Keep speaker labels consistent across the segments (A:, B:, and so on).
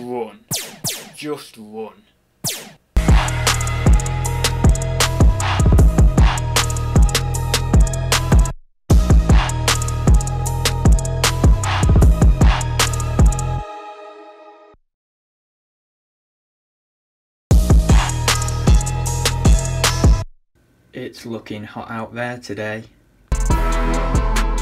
A: run. Just run. It's looking hot out there today.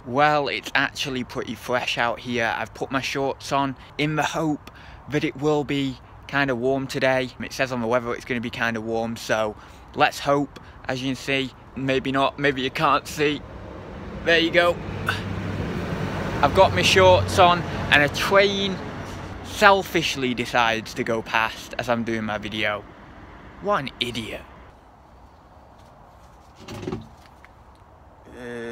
A: Well, it's actually pretty fresh out here. I've put my shorts on in the hope that it will be kind of warm today. It says on the weather it's going to be kind of warm, so let's hope. As you can see, maybe not, maybe you can't see. There you go. I've got my shorts on and a train selfishly decides to go past as I'm doing my video. What an idiot. Uh,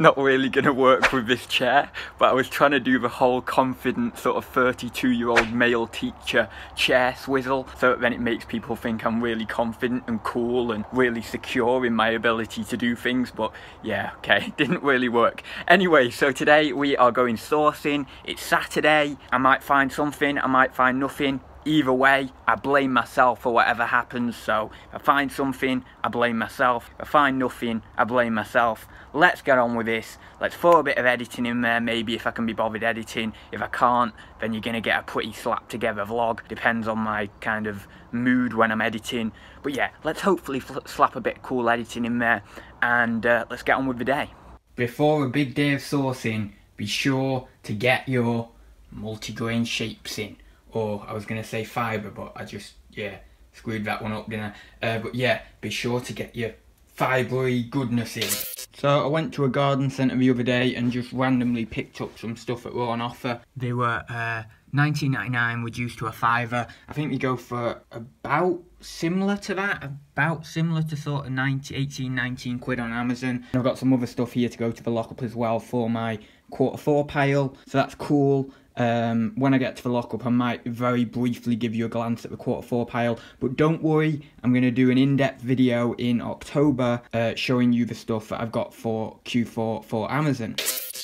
A: Not really gonna work with this chair, but I was trying to do the whole confident sort of 32 year old male teacher chair swizzle, so then it makes people think I'm really confident and cool and really secure in my ability to do things, but yeah, okay, didn't really work. Anyway, so today we are going sourcing, it's Saturday, I might find something, I might find nothing, either way, I blame myself for whatever happens. So if I find something, I blame myself. If I find nothing, I blame myself. Let's get on with this. Let's throw a bit of editing in there, maybe if I can be bothered editing. If I can't, then you're gonna get a pretty slap together vlog. Depends on my kind of mood when I'm editing. But yeah, let's hopefully slap a bit cool editing in there and uh, let's get on with the day. Before a big day of sourcing, be sure to get your multi-grain shapes in or I was going to say fibre, but I just, yeah, screwed that one up, didn't I? Uh, but yeah, be sure to get your fibrey goodness in. So I went to a garden centre the other day and just randomly picked up some stuff that were on offer. They were uh, 19.99 reduced to a fiver. I think they go for about similar to that, about similar to sort of 90, 18, 19 quid on Amazon. And I've got some other stuff here to go to the lockup as well for my quarter four pile, so that's cool. Um, when I get to the lockup, I might very briefly give you a glance at the quarter four pile, but don't worry, I'm going to do an in-depth video in October uh, showing you the stuff that I've got for Q4 for Amazon.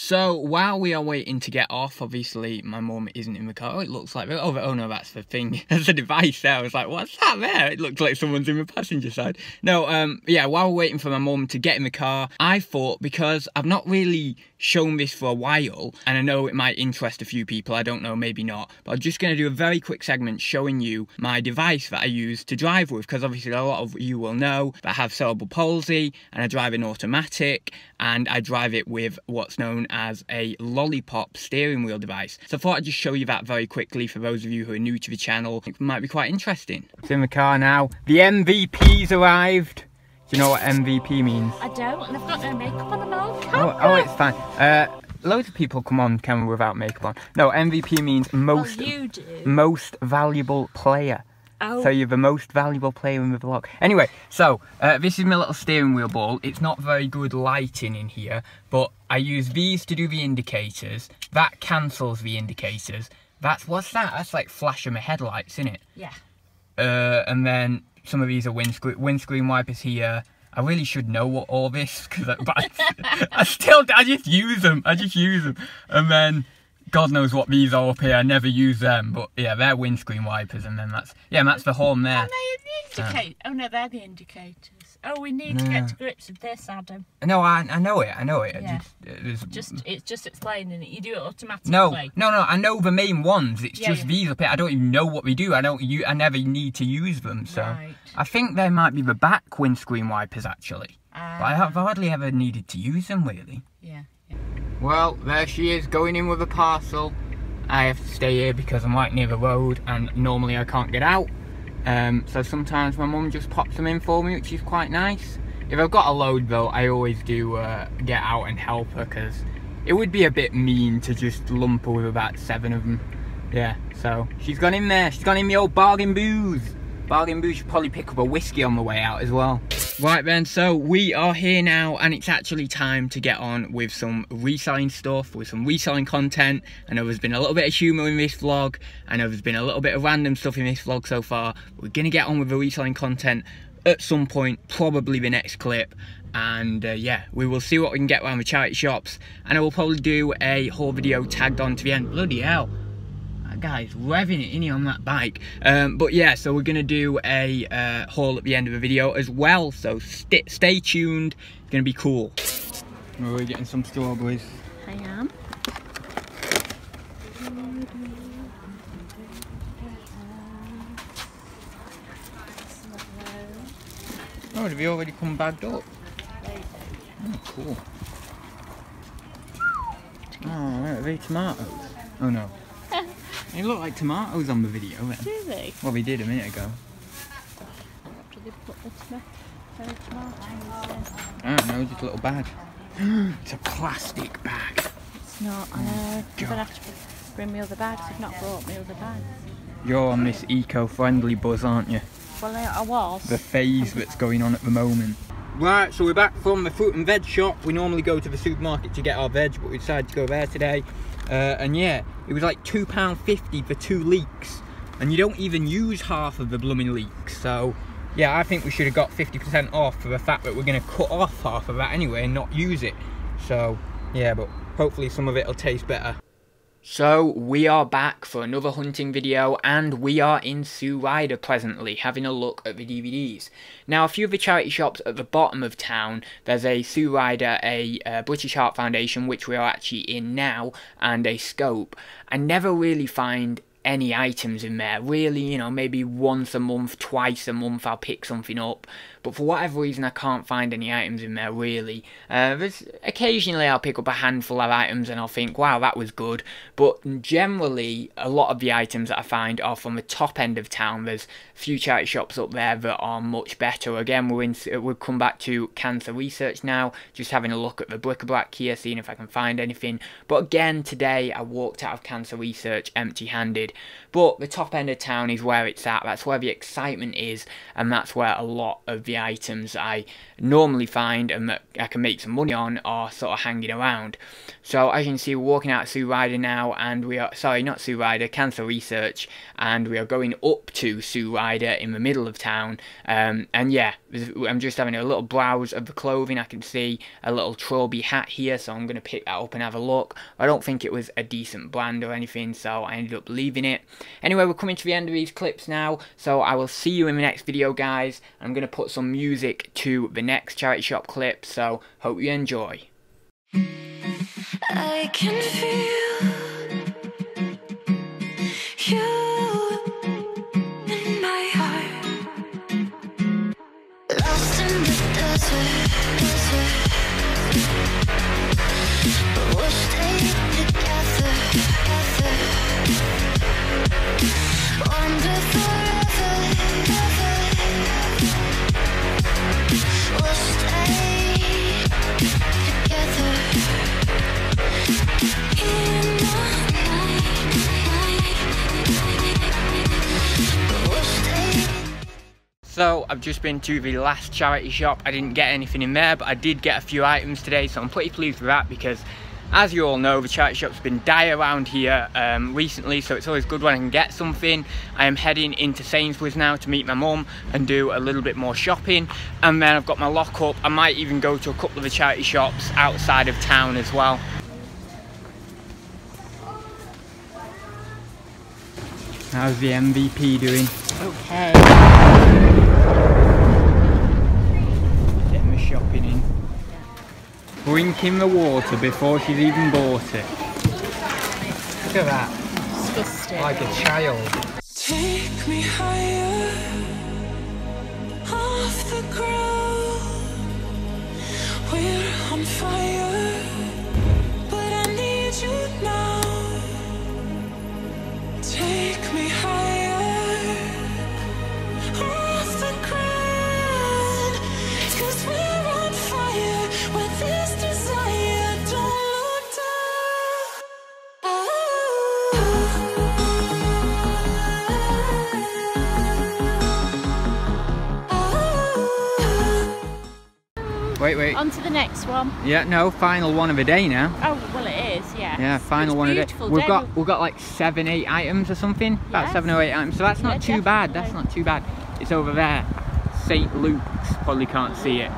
A: So while we are waiting to get off, obviously my mum isn't in the car. Oh, it looks like oh, oh no, that's the thing. That's the device there. I was like, what's that there? It looks like someone's in the passenger side. No, um, yeah. While we're waiting for my mum to get in the car, I thought because I've not really shown this for a while, and I know it might interest a few people. I don't know, maybe not. But I'm just going to do a very quick segment showing you my device that I use to drive with, because obviously a lot of you will know that I have cerebral palsy, and I drive an automatic, and I drive it with what's known as a lollipop steering wheel device. So I thought I'd just show you that very quickly for those of you who are new to the channel. It might be quite interesting. It's in the car now. The MVP's arrived. Do you know what MVP means?
B: I don't, and I've got no makeup on the moment.
A: Oh, oh, it's fine. Uh, loads of people come on camera without makeup on. No, MVP means most
B: well,
A: most valuable player. Oh. So you're the most valuable player in the vlog. Anyway, so uh, this is my little steering wheel ball. It's not very good lighting in here, but I use these to do the indicators. That cancels the indicators. That's, what's that? That's like flashing my headlights, isn't it?
B: Yeah.
A: Uh, and then some of these are windscreen, windscreen wipers here. I really should know what all this, cause I, but I, I still, I just use them. I just use them. And then God knows what these are up here. I never use them, but yeah, they're windscreen wipers, and then that's yeah, and that's the horn there.
B: Are they the indicate? Uh, oh no, they're the Oh, we need no. to get to grips with this, Adam.
A: No, I, I know it. I know it.
B: Yeah. Just, just it's just explaining it. You do it automatically.
A: No, no, no. I know the main ones. It's yeah, just yeah. these up here. I don't even know what we do. I don't. You. I never need to use them. So right. I think they might be the back windscreen wipers actually. Uh, but I have hardly ever needed to use them really.
B: Yeah.
A: Well, there she is, going in with a parcel. I have to stay here because I'm right near the road and normally I can't get out. Um, so sometimes my mum just pops them in for me, which is quite nice. If I've got a load though, I always do uh, get out and help her because it would be a bit mean to just lump her with about seven of them. Yeah, so she's gone in there. She's gone in the old bargain booze. Bargain booze should probably pick up a whiskey on the way out as well. Right then, so we are here now and it's actually time to get on with some reselling stuff, with some reselling content. I know there's been a little bit of humour in this vlog. I know there's been a little bit of random stuff in this vlog so far. We're going to get on with the reselling content at some point, probably the next clip. And uh, yeah, we will see what we can get around the charity shops. And I will probably do a whole video tagged on to the end. Bloody hell. That guy's revving it in here on that bike. Um, but yeah, so we're going to do a uh, haul at the end of the video as well. So st stay tuned. It's going to be cool. Are We're getting some strawberries.
B: I am.
A: Oh, have you already come bagged up? Oh, cool. Oh, right, are they tomatoes? Oh no. They look like tomatoes on the video then.
B: Do they?
A: Well, we did a minute ago.
B: Do they put the tomato tomatoes
A: I don't know, just a little bag. it's a plastic bag.
B: It's not. I know. You're gonna have to bring me other bags. You've not brought me other bags.
A: You're on this eco-friendly buzz, aren't you?
B: Well, I was.
A: The phase that's going on at the moment. Right, so we're back from the fruit and veg shop. We normally go to the supermarket to get our veg, but we decided to go there today. Uh, and yeah, it was like £2.50 for two leeks. And you don't even use half of the blooming leeks. So yeah, I think we should have got 50% off for the fact that we're going to cut off half of that anyway and not use it. So yeah, but hopefully some of it will taste better. So we are back for another hunting video and we are in Sue Ryder presently having a look at the DVDs. Now a few of the charity shops at the bottom of town, there's a Sue Ryder, a uh, British Heart Foundation which we are actually in now and a Scope. I never really find any items in there. Really, you know, maybe once a month, twice a month I'll pick something up. But for whatever reason I can't find any items in there really. Uh, there's occasionally I'll pick up a handful of items and I'll think, wow, that was good. But generally, a lot of the items that I find are from the top end of town. There's a few charity shops up there that are much better. Again, we're in, we'll come back to cancer research now, just having a look at the bric-a-brac here, seeing if I can find anything. But again, today I walked out of cancer research empty-handed. But the top end of town is where it's at. That's where the excitement is, and that's where a lot of the items I normally find and that I can make some money on are sort of hanging around. So as you can see, we're walking out Sue Ryder now, and we are sorry, not Sue Ryder, Cancer Research, and we are going up to Sue Ryder in the middle of town. Um, and yeah, I'm just having a little browse of the clothing. I can see a little Trilby hat here, so I'm going to pick that up and have a look. I don't think it was a decent brand or anything, so I ended up leaving Anyway, we're coming to the end of these clips now, so I will see you in the next video, guys. I'm going to put some music to the next charity shop clip, so hope you enjoy. I've just been to the last charity shop. I didn't get anything in there, but I did get a few items today, so I'm pretty pleased with that because, as you all know, the charity shop's been dire around here um, recently, so it's always good when I can get something. I am heading into Sainsbury's now to meet my mum and do a little bit more shopping, and then I've got my lock up. I might even go to a couple of the charity shops outside of town as well. How's the MVP doing?
B: Okay.
A: Getting the shopping in. Drinking the water before she's even bought it. Look at that,
B: Disgusting.
A: like a child.
C: Take me higher off the ground. We're on fire, but I need you now. Take me higher
A: Wait, wait.
B: On to the next one.
A: Yeah, no, final one of the day now.
B: Oh, well, it is, yeah.
A: Yeah, final
B: It's
A: one of the day. We've
B: day.
A: got we've got like seven, eight items or something. About
B: Yes.
A: seven or eight items. So that's not
B: Yeah,
A: too bad. That's not too bad. It's over there. St. Luke's. Probably can't see it.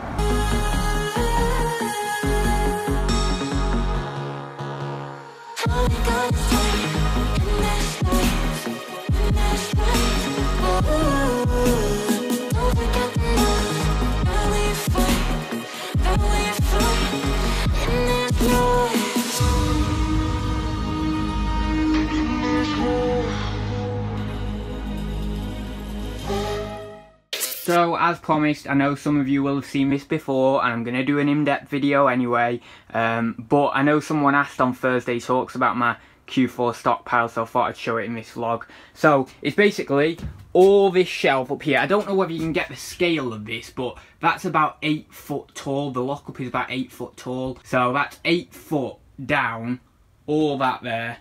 A: As promised, I know some of you will have seen this before, and I'm going to do an in-depth video anyway. Um, but I know someone asked on Thursday Talks about my Q4 stockpile, so I thought I'd show it in this vlog. So, it's basically all this shelf up here. I don't know whether you can get the scale of this, but that's about 8 foot tall. The lockup is about 8 foot tall. So, that's 8 foot down, all that there,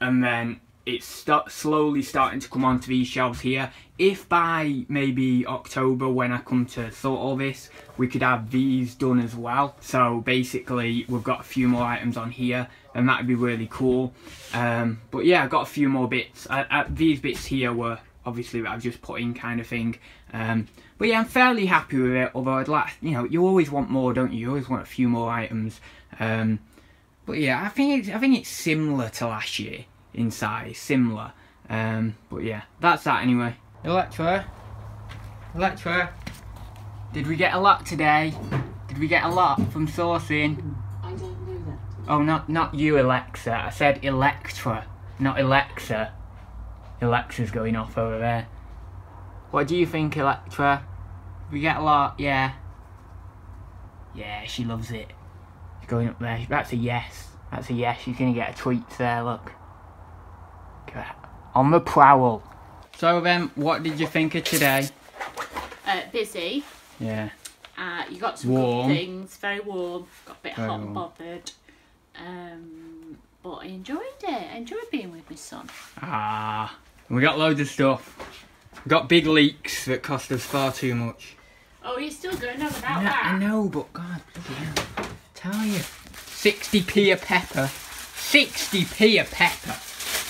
A: and then it's slowly starting to come onto these shelves here. If by maybe October when I come to sort all this, we could have these done as well. So basically we've got a few more items on here and that'd be really cool. Um, but yeah, I've got a few more bits. I, I, these bits here were obviously that I've just put in kind of thing. Um, but yeah, I'm fairly happy with it. Although I'd like, you know, you always want more, don't you? You always want a few more items. Um, but yeah, I think it's, I think it's similar to last year in size, similar. Um, but yeah, that's that anyway. Electra, Electra, did we get a lot today? Did we get a lot from sourcing?
B: I don't know that.
A: Oh, not not you, Alexa. I said Electra, not Alexa. Alexa's going off over there. What do you think, Electra? We get a lot, yeah. Yeah, she loves it. She's going up there. That's a yes. That's a yes. She's gonna get a treat there. Look. Look. On the prowl. So then, what did you think of today?
B: Uh, busy.
A: Yeah.
B: Uh, you got some
A: Warm.
B: good things. Very warm. Got a bit
A: Very
B: hot and bothered. Um, but I enjoyed it. I enjoyed being with my son.
A: Ah. We got loads of stuff. We got big leeks that cost us far too much.
B: Oh, you're still going on about
A: No,
B: that?
A: I know, but God, bloody hell. Tell you. 60p a pepper. 60p a pepper.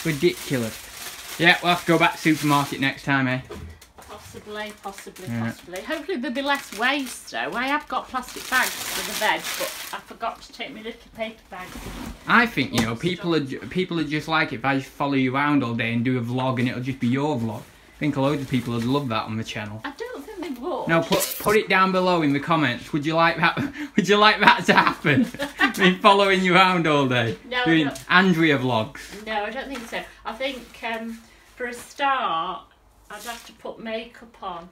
A: Ridiculous. Yeah, we'll have to go back to supermarket next time, eh?
B: Possibly, possibly,
A: Yeah.
B: possibly. Hopefully there'll be less waste though. I have got plastic bags for the veg, but I forgot to take my little paper bags.
A: I think, you know, people are, people are just like it if I just follow you around all day and do a vlog and it'll just be your vlog. I think a load of people would love that on the channel.
B: I don't would.
A: No, put put it down below in the comments. Would you like that? Would you like that to happen? Me following you around all day,
B: No, I
A: doing. Andrea vlogs.
B: No, I don't think so. I think um, for a start, I'd have to put makeup on.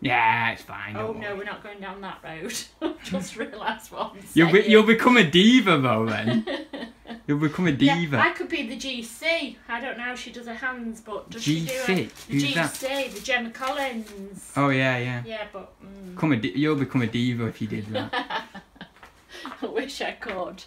A: Yeah, it's fine.
B: Oh no,
A: worry.
B: we're not going down that road. Just realised what I'm
A: You'll be, you'll become a diva though. Then you'll become a
B: Yeah,
A: diva.
B: I could be the GC. I don't know how she does her hands, but does she do it? The
A: Who's
B: GC,
A: that?
B: the Gemma Collins.
A: Oh yeah, yeah.
B: Yeah, but mm,
A: Become a you'll become a diva if you did that.
B: I wish I could.